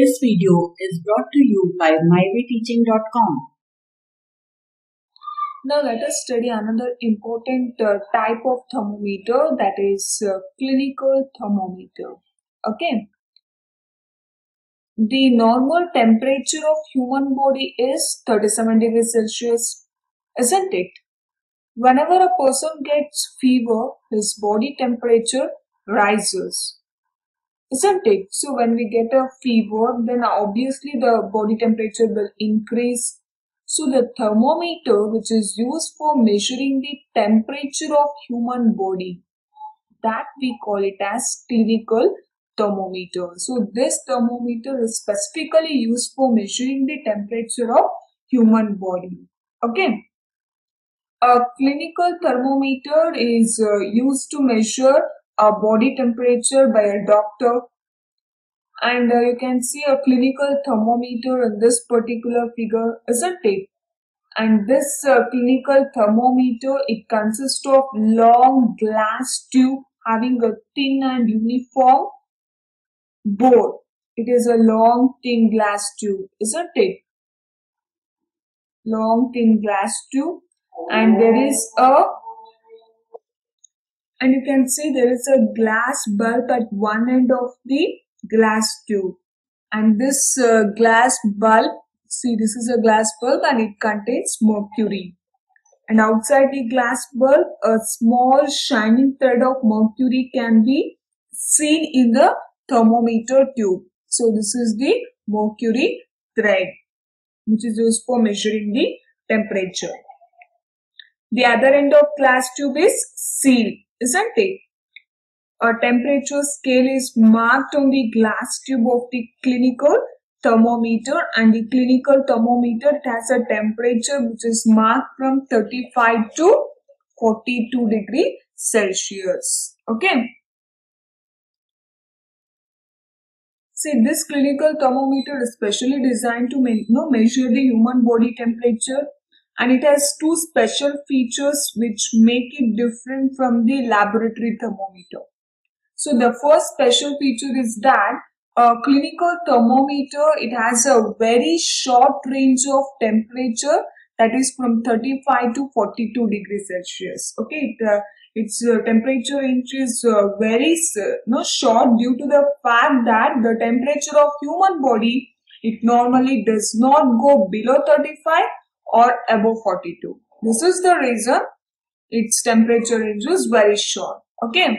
This video is brought to you by mywayteaching.com. Now let us study another important uh, type of thermometer that is uh, clinical thermometer. Okay. The normal temperature of human body is 37 degrees Celsius, isn't it? Whenever a person gets fever, his body temperature rises isn't it? So when we get a fever, then obviously the body temperature will increase. So the thermometer, which is used for measuring the temperature of human body, that we call it as clinical thermometer. So this thermometer is specifically used for measuring the temperature of human body. Okay. A clinical thermometer is uh, used to measure a body temperature by a doctor. And uh, you can see a clinical thermometer in this particular figure isn't it and this uh, clinical thermometer it consists of long glass tube having a thin and uniform bore it is a long thin glass tube isn't it long thin glass tube. And there is a and you can see there is a glass bulb at one end of the glass tube. And this uh, glass bulb see this is a glass bulb and it contains mercury. And outside the glass bulb a small shining thread of mercury can be seen in the thermometer tube. So this is the mercury thread which is used for measuring the temperature the other end of glass tube is sealed isn't it? A temperature scale is marked on the glass tube of the clinical thermometer and the clinical thermometer has a temperature which is marked from 35 to 42 degree Celsius. Okay. See, this clinical thermometer is specially designed to you know, measure the human body temperature and it has two special features which make it different from the laboratory thermometer. So the first special feature is that a clinical thermometer, it has a very short range of temperature that is from 35 to 42 degrees Celsius. Okay, it, uh, its uh, temperature range is uh, very uh, no short due to the fact that the temperature of human body it normally does not go below 35 or above 42. This is the reason its temperature range is very short. Okay.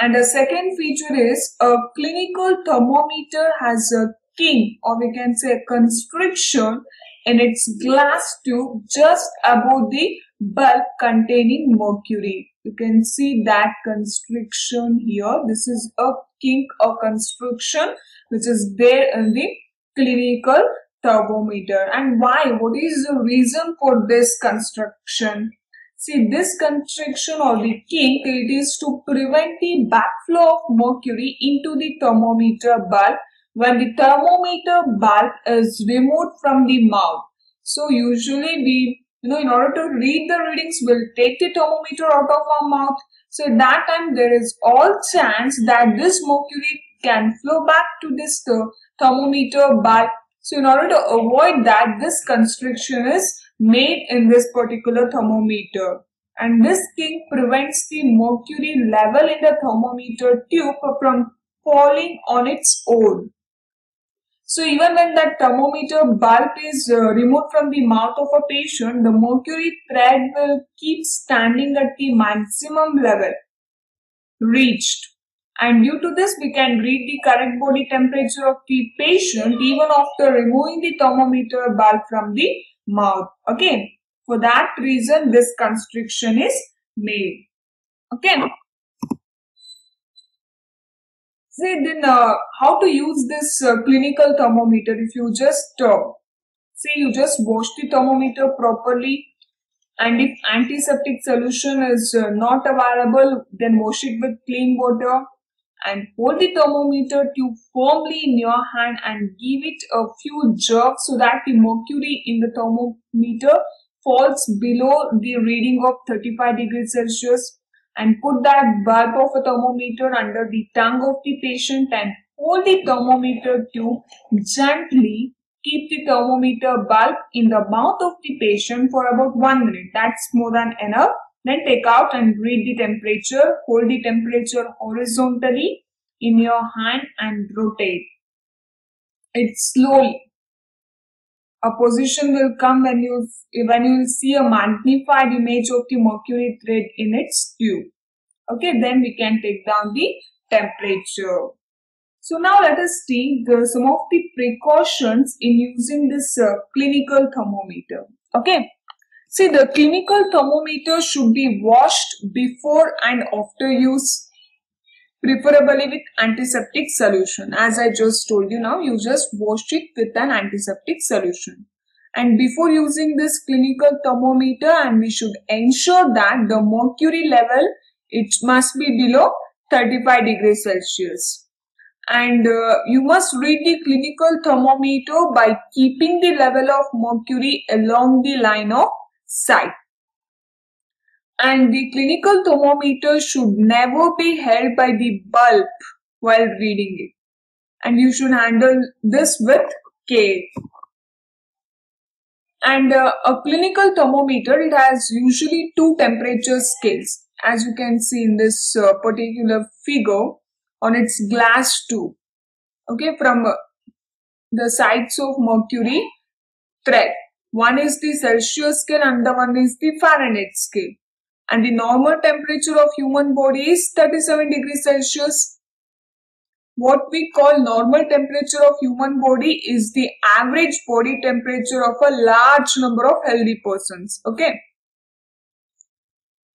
And the second feature is a clinical thermometer has a kink or we can say a constriction in its glass tube just above the bulb containing mercury. You can see that constriction here. This is a kink or constriction which is there in the clinical thermometer and why? What is the reason for this constriction? See this constriction or the kink it is to prevent the backflow of mercury into the thermometer bulb when the thermometer bulb is removed from the mouth. So usually we you know in order to read the readings we'll take the thermometer out of our mouth. So at that time there is all chance that this mercury can flow back to this uh, thermometer bulb so in order to avoid that, this constriction is made in this particular thermometer. And this kink prevents the mercury level in the thermometer tube from falling on its own. So even when that thermometer bulb is uh, removed from the mouth of a patient, the mercury thread will keep standing at the maximum level reached and due to this we can read the correct body temperature of the patient even after removing the thermometer bulb from the mouth. Okay. For that reason this constriction is made. Okay. See then uh, how to use this uh, clinical thermometer? If you just uh, see you just wash the thermometer properly and if antiseptic solution is uh, not available then wash it with clean water and hold the thermometer tube firmly in your hand and give it a few jerks so that the mercury in the thermometer falls below the reading of 35 degrees Celsius and put that bulb of a thermometer under the tongue of the patient and hold the thermometer tube gently keep the thermometer bulb in the mouth of the patient for about one minute. That's more than enough then take out and read the temperature hold the temperature horizontally in your hand and rotate it slowly. A position will come when you when you will see a magnified image of the mercury thread in its tube. Okay then we can take down the temperature. So now let us see the, some of the precautions in using this uh, clinical thermometer. Okay see the clinical thermometer should be washed before and after use preferably with antiseptic solution. As I just told you now, you just wash it with an antiseptic solution. And before using this clinical thermometer and we should ensure that the mercury level, it must be below 35 degrees Celsius. And uh, you must read the clinical thermometer by keeping the level of mercury along the line of sight and the clinical thermometer should never be held by the bulb while reading it. And you should handle this with care. And uh, a clinical thermometer it has usually two temperature scales as you can see in this uh, particular figure on its glass tube. Okay from uh, the sides of mercury thread one is the celsius scale and the one is the fahrenheit scale and the normal temperature of human body is 37 degrees Celsius. What we call normal temperature of human body is the average body temperature of a large number of healthy persons. Okay.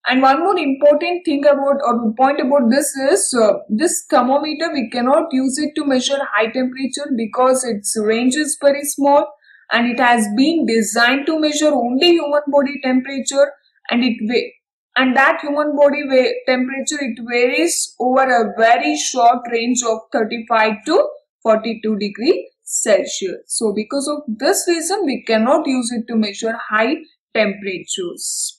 And one more important thing about or point about this is uh, this thermometer we cannot use it to measure high temperature because its range is very small and it has been designed to measure only human body temperature and it and that human body temperature it varies over a very short range of 35 to 42 degree Celsius. So because of this reason we cannot use it to measure high temperatures.